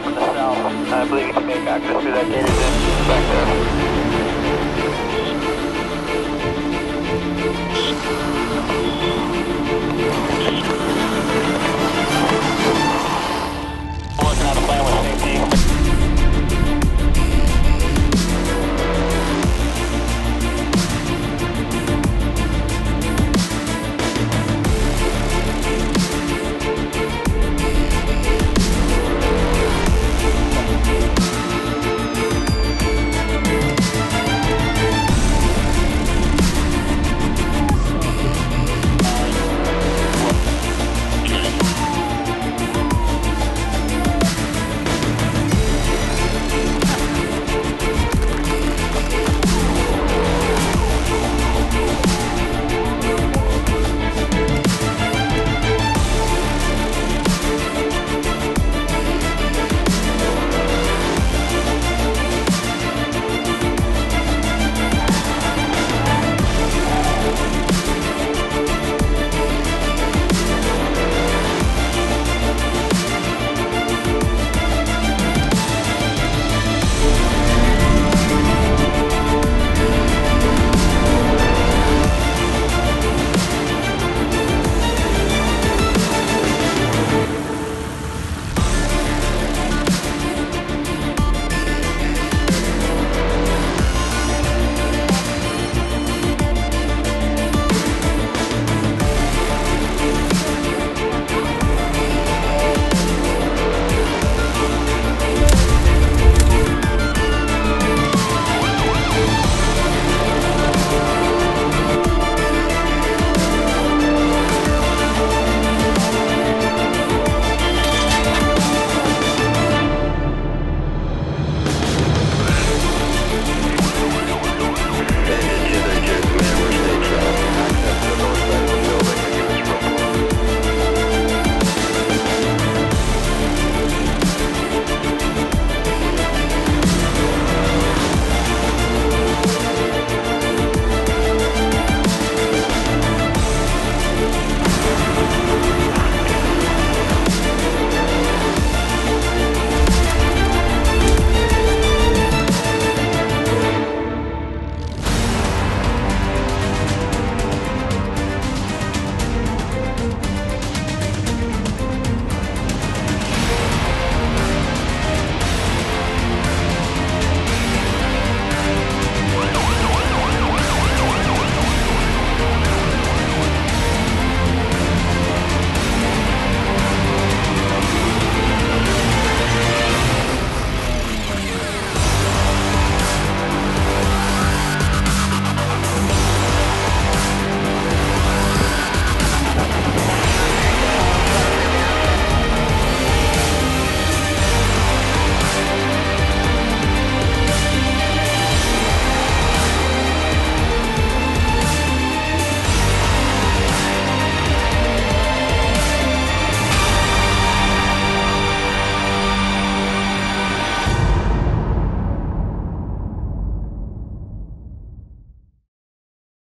south. I believe you can make access through that gated back there.